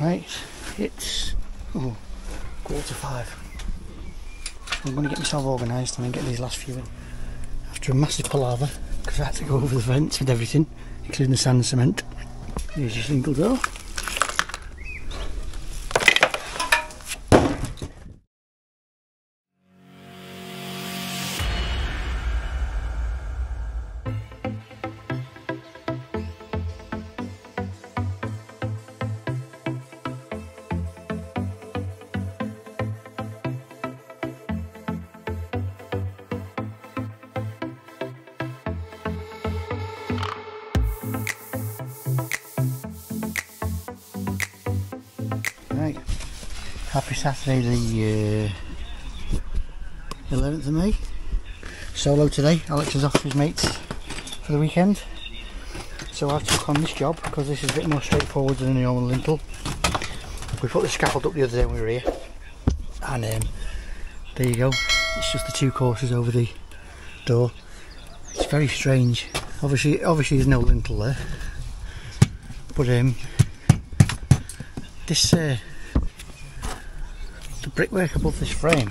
Right, it's oh, quarter five. I'm going to get myself organised and then get these last few in. After a massive palaver, because I had to go over the fence and everything, including the sand and cement. Here's your single door. Saturday the uh, 11th of May. Solo today, Alex is off with his mates for the weekend. So I took on this job because this is a bit more straightforward than the normal lintel. We put the scaffold up the other day when we were here and um, there you go, it's just the two courses over the door. It's very strange. Obviously, obviously there's no lintel there, but um, this uh, brickwork above this frame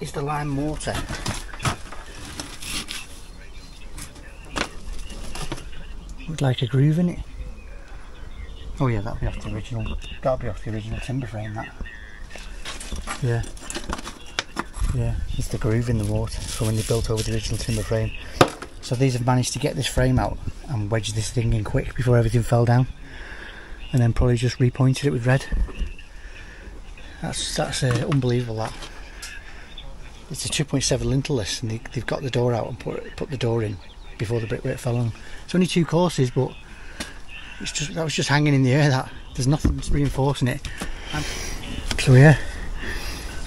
is the lime mortar. With like a groove in it. Oh yeah, that'll be off the original. That'll be off the original timber frame. That. Yeah. Yeah, it's the groove in the water from when they built over the original timber frame. So these have managed to get this frame out and wedge this thing in quick before everything fell down. And then probably just repointed it with red. That's that's uh, unbelievable that. It's a 2.7 lintel this and they, they've got the door out and put put the door in before the brickwork fell on. It's only two courses but it's just that was just hanging in the air that there's nothing reinforcing it. And so yeah.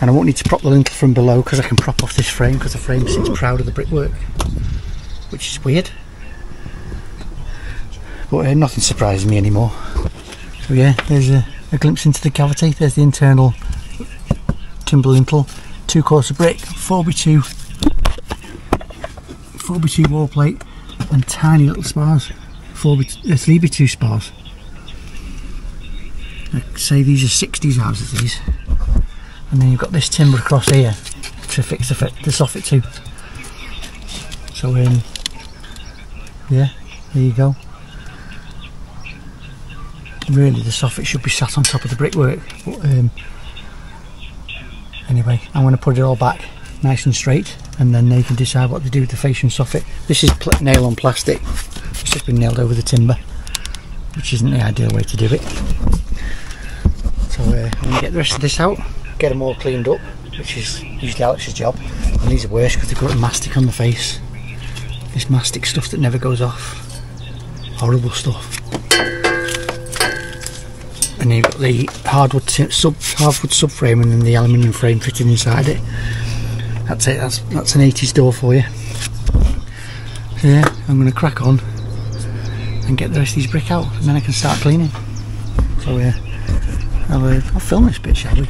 And I won't need to prop the lintel from below because I can prop off this frame because the frame sits proud of the brickwork which is weird. But uh, nothing surprises me anymore. So yeah, there's a, a, glimpse into the cavity. There's the internal timber lintel, two course of brick, 4x2, 4x2 wall plate, and tiny little spars, 4x, uh, 3x2 spars. I'd say these are 60s houses, these. And then you've got this timber across here to fix the, the soffit too. So um, yeah, there you go. Really, the soffit should be sat on top of the brickwork. But, um, anyway, I'm going to put it all back nice and straight, and then they can decide what to do with the fascia soffit. This is nail on plastic. It's just been nailed over the timber, which isn't the ideal way to do it. So uh, I'm going to get the rest of this out, get them all cleaned up, which is usually Alex's job. And these are worse because they've got mastic on the face. This mastic stuff that never goes off. Horrible stuff. And you've got the hardwood sub hardwood subframe and then the aluminium frame fitting inside it. That's it. That's that's an 80s door for you. So yeah, I'm going to crack on and get the rest of these brick out, and then I can start cleaning. So yeah, I'll, uh, I'll film this bit, shall we?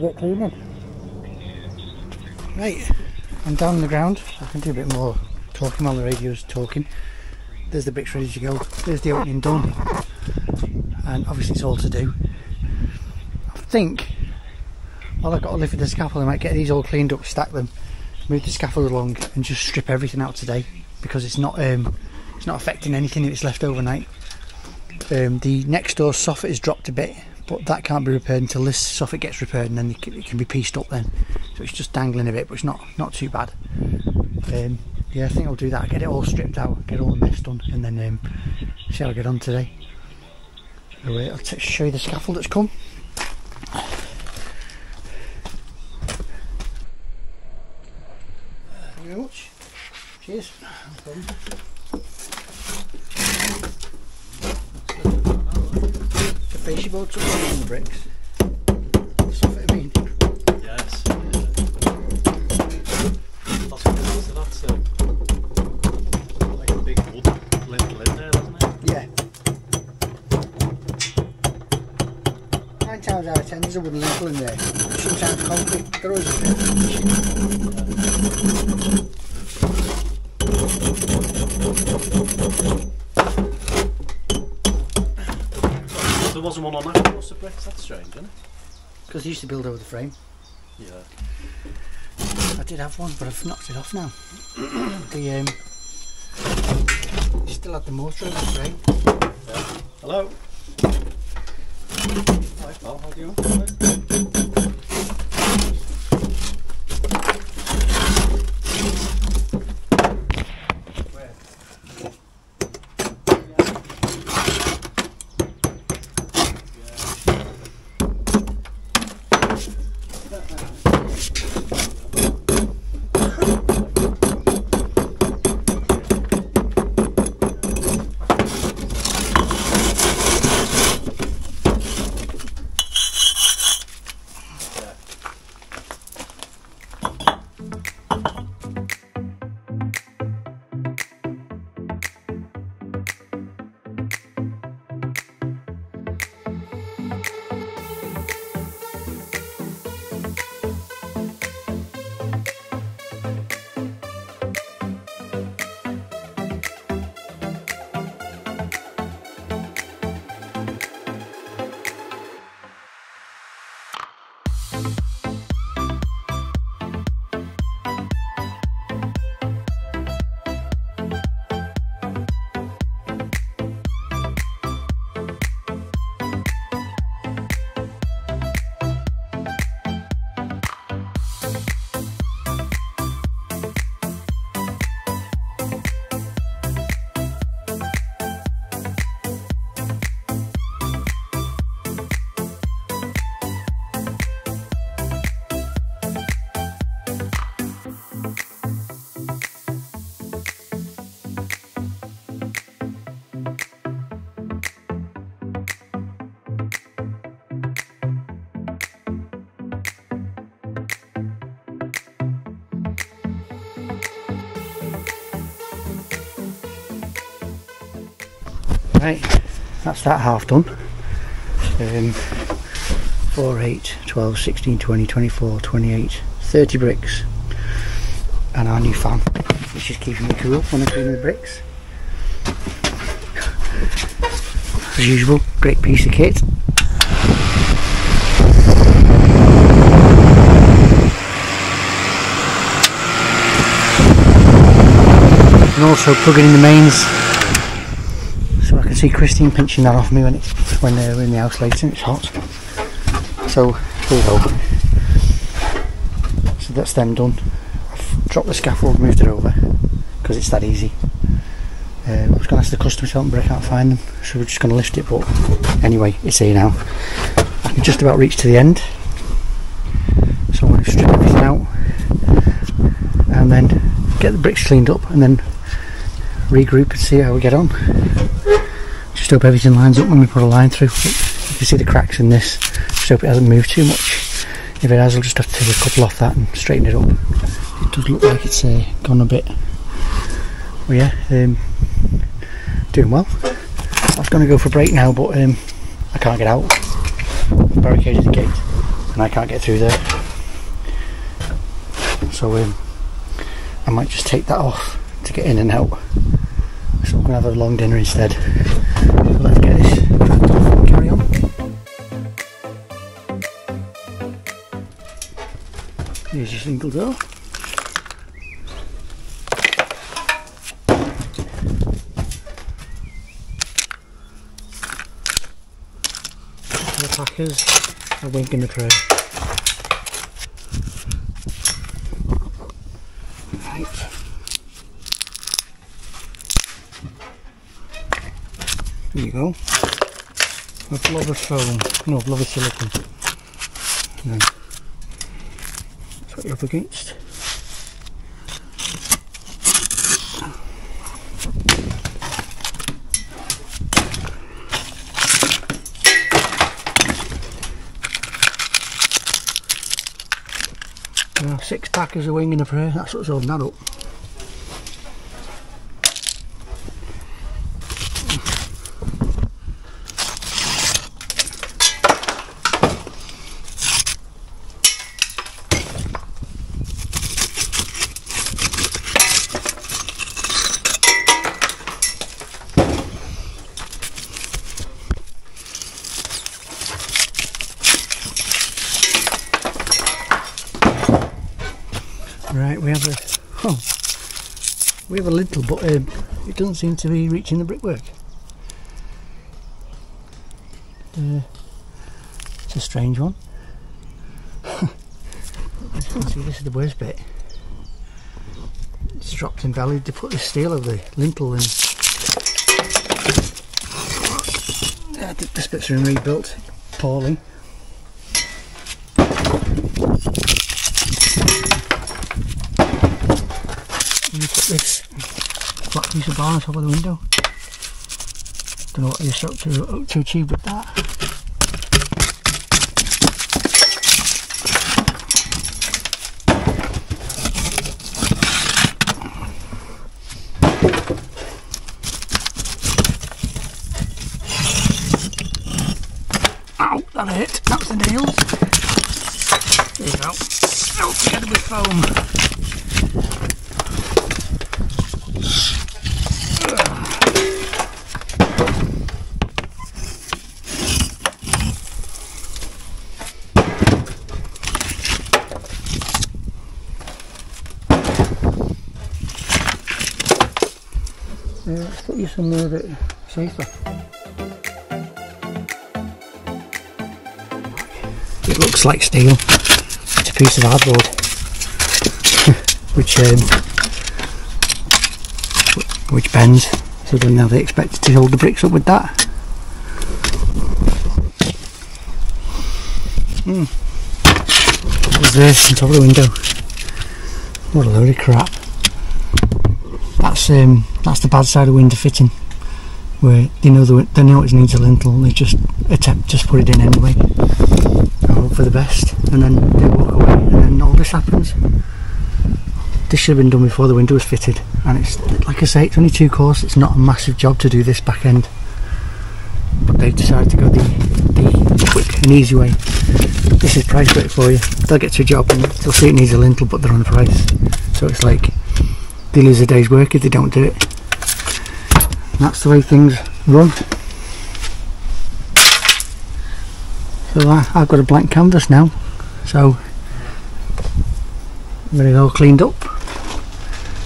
Get cleaning. Right, I'm down on the ground. I can do a bit more talking while the radio's talking. There's the bricks ready to go. There's the opening done. And obviously it's all to do. I think while I've got to lift the scaffold I might get these all cleaned up, stack them, move the scaffold along and just strip everything out today because it's not um, it's not affecting anything if it's left overnight. Um, the next door soffit is dropped a bit but that can't be repaired until this soffit gets repaired and then it can, be pieced up then. So it's just dangling a bit but it's not not too bad. Um, yeah I think I'll do that. Get it all stripped out get all the mess done and then um, see how I get on today. Uh, I'll show you the scaffold that's come. Thank you very much. Cheers face you both on the bricks. That's what I mean. Yes. That's what it is. So that's uh, like a big wood lid, lid there, isn't it? Yeah. Nine times out of ten there's a wooden lintel in there. Sometimes concrete. They're always a There wasn't one on that course of bricks. That's strange, isn't it? Because they used to build over the frame. Yeah. I did have one, but I've knocked it off now. the um, still had the mortar over the frame. yeah. Hello. Hi, pal. How do you Right, that's that half done. Um, 4, 8, 12, 16, 20, 24, 28, 30 bricks. And our new fan, which is keeping me cool when I'm cleaning the bricks. As usual, great piece of kit. And also plugging in the mains see Christine pinching that off me when it's when they're in the house later and it's hot. So here we go. So that's them done. I've dropped the scaffold, moved it over because it's that easy. Uh, I was going to ask the customer to help me, but I can't find them, so we're just going to lift it. But anyway, it's here now. I can just about reach to the end, so I'm going to strip everything out and then get the bricks cleaned up and then regroup and see how we get on. Hope everything lines up when we put a line through. You can see the cracks in this. Hope it hasn't moved too much. If it has, I'll just have to take a couple off that and straighten it up. It does look like it's uh, gone a bit. Well, yeah, um, doing well. I was going to go for a break now, but um, I can't get out. barricaded the gate and I can't get through there. So um, I might just take that off to get in and out. So I'm going to have a long dinner instead. Here's your single door. The packers are winking the. Right. There you go. A blob of foam. No, blob of silicone. No. Up against. Yeah, six packers of wing and a prayer, that's what's holding that up. Right, we have a oh, we have a lintel, but um, it doesn't seem to be reaching the brickwork. Uh, it's a strange one. See, this is the worst bit. It's dropped in belly. They put the steel of the lintel in. uh, this bit's been rebuilt poorly. And you put this flat piece of bar on top of the window. Don't know what you're up to, up to achieve with that. Ow, that hit. That's the nails. There you go. All together with foam. Yeah, somewhere that safer. It looks like steel. It's a piece of hardboard, which um, which bends. So then now they expect to hold the bricks up with that. Hmm. There's this on top of the window. What a load of crap. That's um, that's the bad side of window fitting, where they know the, they know it needs a lintel, they just attempt just put it in anyway. I hope for the best, and then they walk away, and then all this happens. This should have been done before the window was fitted, and it's like I say, it's only two course. It's not a massive job to do this back end, but they've decided to go the the quick and easy way. This is price work for you. They'll get to a job and they'll see it needs a lintel, but they're on price. So it's like they lose a day's work if they don't do it. That's the way things run. So I, I've got a blank canvas now. So I'm going to go cleaned up,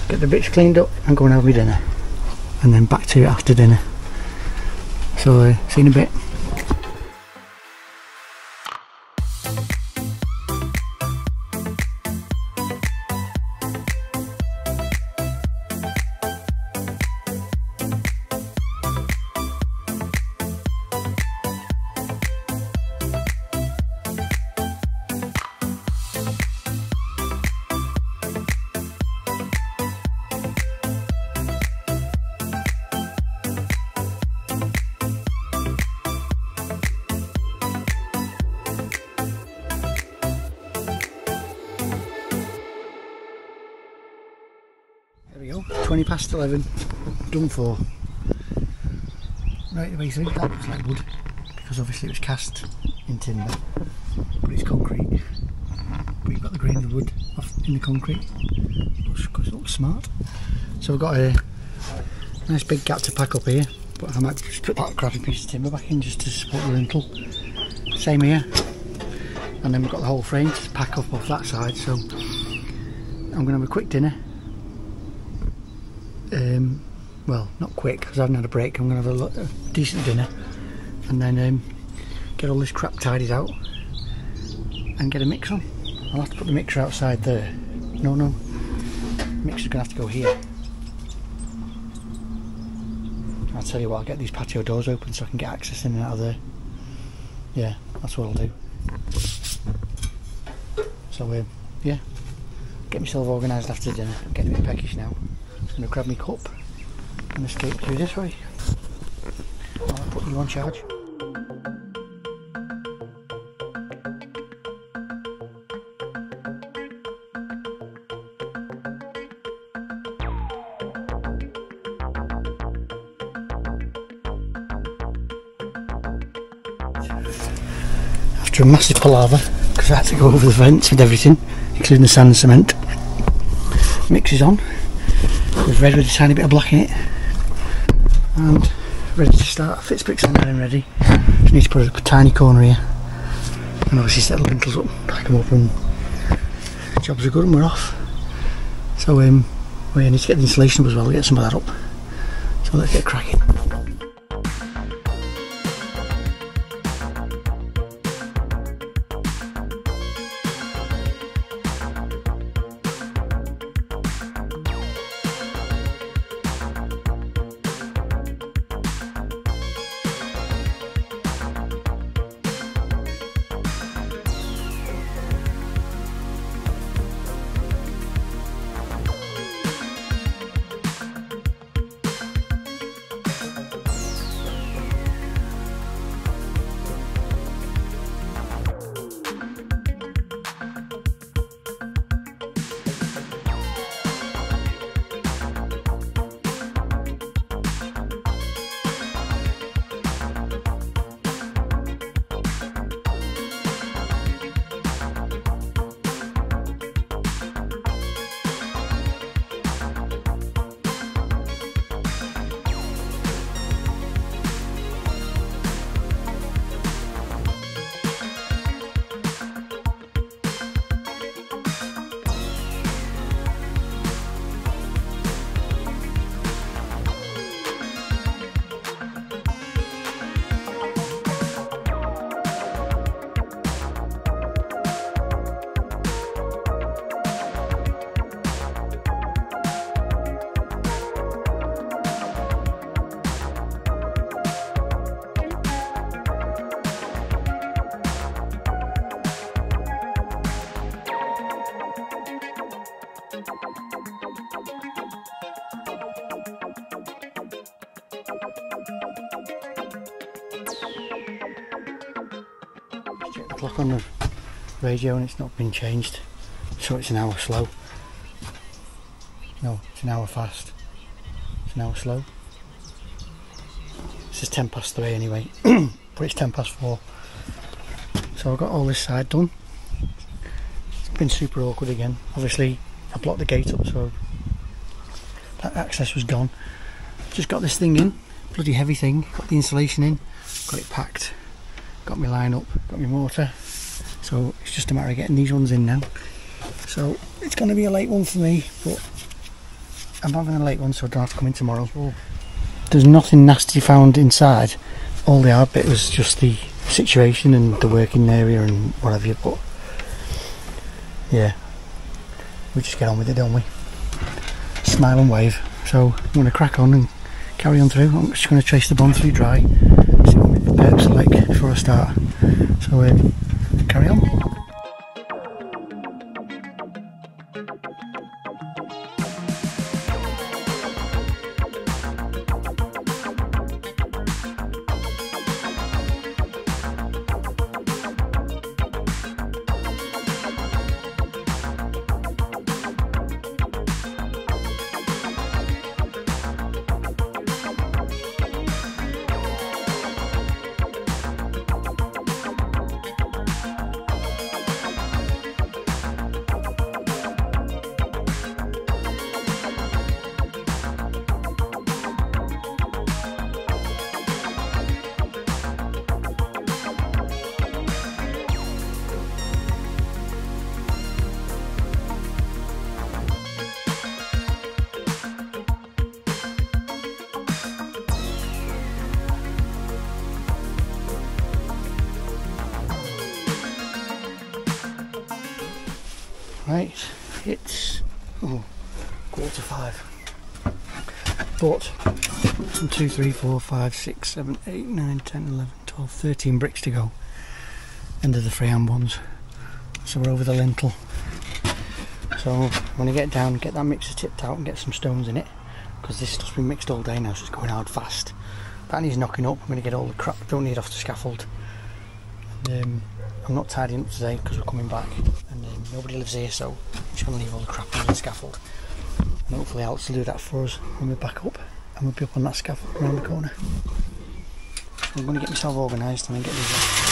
get the bits cleaned up and go and have my dinner. And then back to it after dinner. So uh, see you in a bit. 20 past 11, done for. Right way that looks like wood, because obviously it was cast in timber, but it's concrete. But you've got the grain of the wood off in the concrete. Because it looks smart. So we've got a nice big gap to pack up here, but I might just put that crappy piece of timber back in just to support the lintel. Same here. And then we've got the whole frame to pack up off that side. So I'm going to have a quick dinner. Um, well, not quick because I haven't had a break. I'm going to have a, a decent dinner and then um, get all this crap tidied out and get a mix on. I'll have to put the mixer outside there. No, no. Mixer's going to have to go here. I'll tell you what, I'll get these patio doors open so I can get access in and out of there. Yeah, that's what I'll do. So, um, yeah, get myself organised after dinner. I'm getting a bit peckish now. I'm going to grab my cup and escape through this way. I'll put you on charge. After a massive palaver, because I had to go over the vents with everything, including the sand and cement, mix is on. There's red with a tiny bit of black in it. And ready to start. Fitzbricks are now ready. Just need to put a tiny corner here. And obviously set the lintels up, pack them up and jobs are good and we're off. So um we need to get the insulation up as well, get some of that up. So let's get cracking. On the radio and it's not been changed. So it's an hour slow. No it's an hour fast. It's an hour slow. This is 10 past 3 anyway but it's 10 past 4 so I've got all this side done. It's been super awkward again. Obviously I blocked the gate up so that access was gone. Just got this thing in bloody heavy thing. Got the insulation in got it packed. Got my line up, got my mortar. Just a matter of getting these ones in now. So it's going to be a late one for me, but I'm having a late one so I don't have to come in tomorrow. There's nothing nasty found inside. All the hard bit was just the situation and the working area and whatever. you But yeah, we just get on with it, don't we? Smile and wave. So I'm going to crack on and carry on through. I'm just going to chase the bond through dry. See what the perps are like before I start. So um, carry on. But 1, 2, 3, 4, 5, 6, 7, 8, 9, 10, 11, 12, 13 bricks to go. End of the freehand ones. So we're over the lintel. So when I get down, get that mixer tipped out and get some stones in it. Because this stuff's been mixed all day now, so it's going hard fast. That needs knocking up. I'm going to get all the crap don't need off the scaffold. And, um, I'm not tidying up today because we're coming back and um, nobody lives here, so I'm just going to leave all the crap on the scaffold. And hopefully Alex will do that for us when we're back up and we'll be up on that scaffold around the corner. I'm going to get myself organised and then get these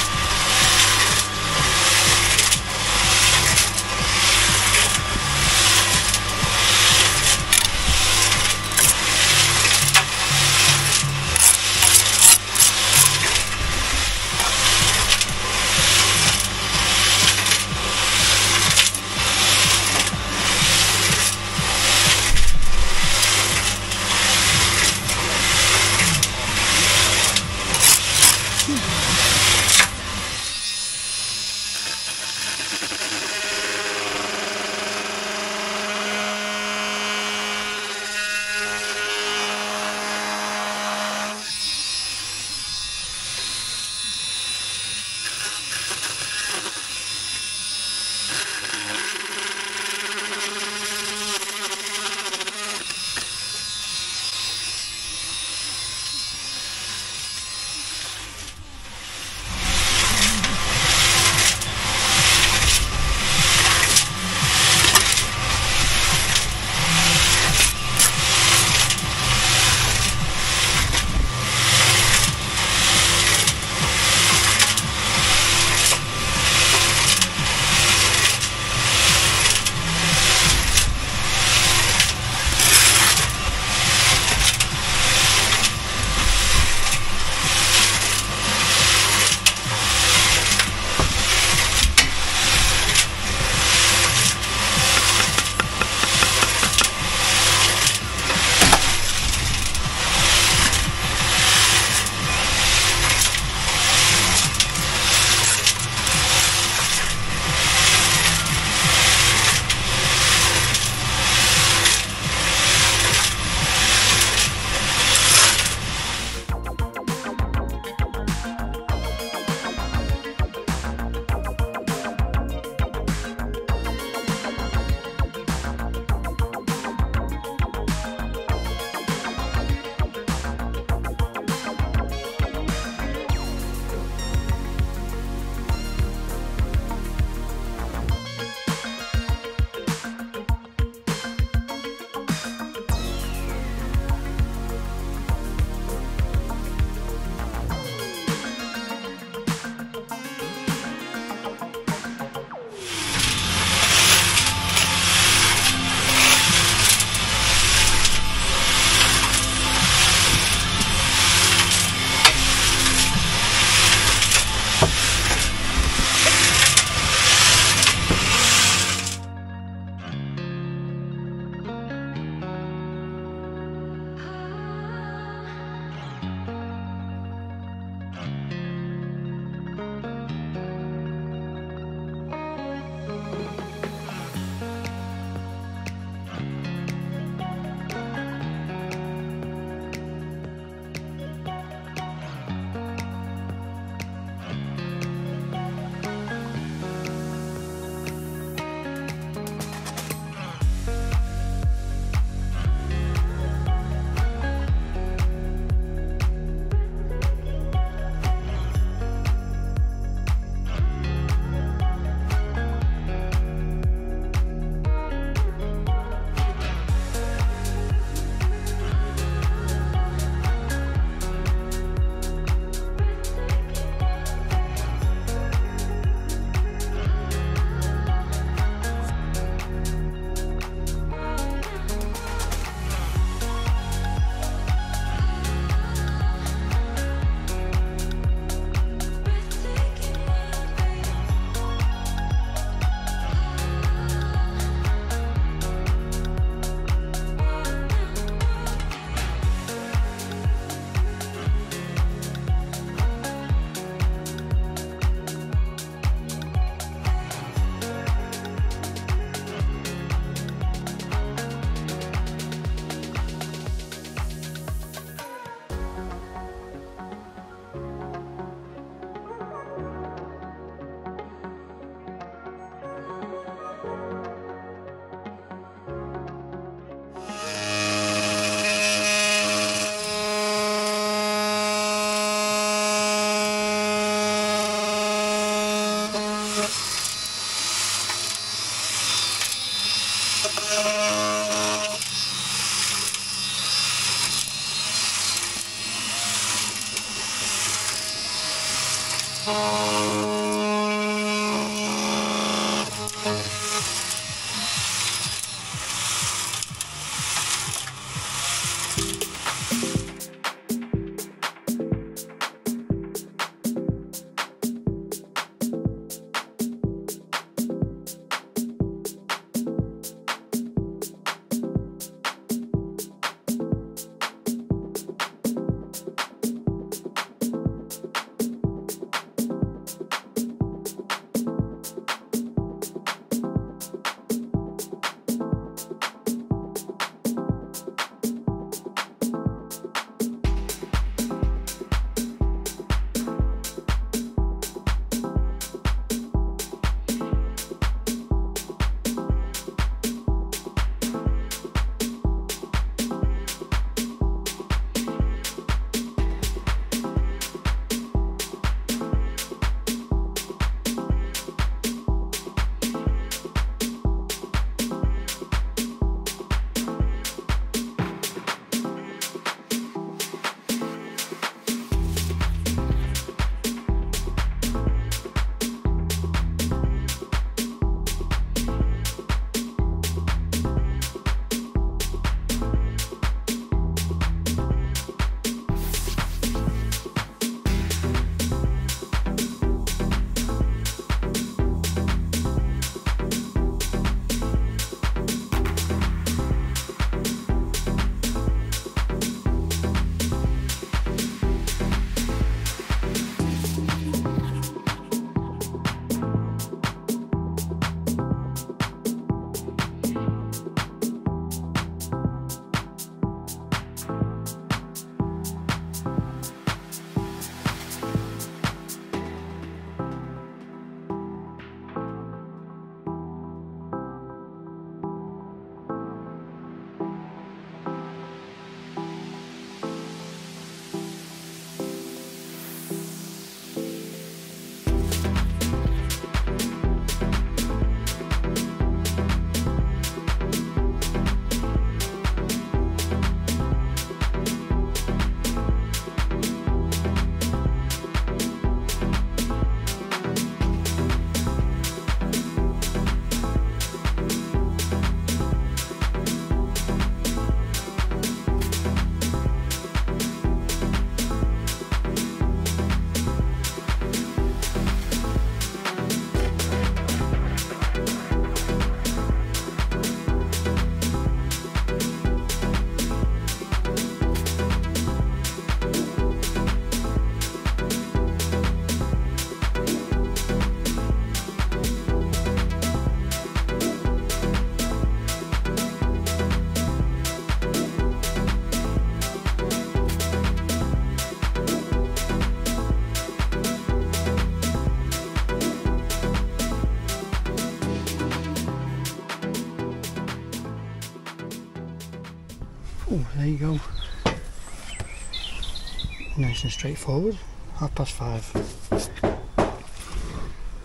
straightforward. Half past five.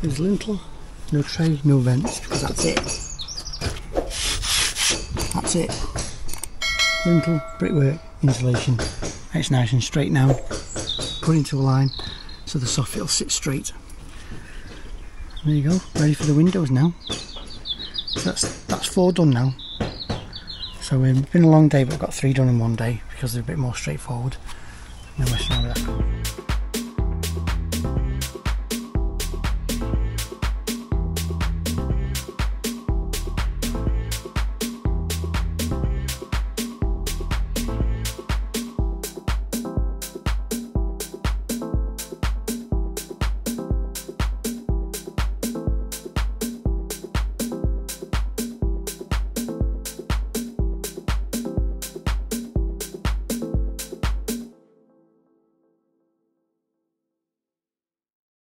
There's lintel, no tray, no vents, because that's it. That's it. Lintel, brickwork, insulation. It's nice and straight now. Put into a line so the soffit will sit straight. There you go, ready for the windows now. So that's that's four done now. So um, it's been a long day, but I've got three done in one day because they're a bit more straightforward. No messing that.